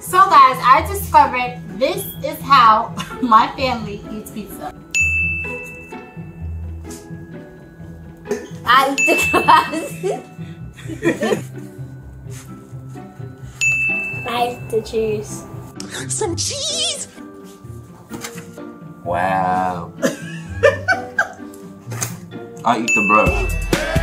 So guys, I discovered this is how my family eats pizza. I eat the crust. I eat the cheese. Some cheese! Wow. I eat the bread.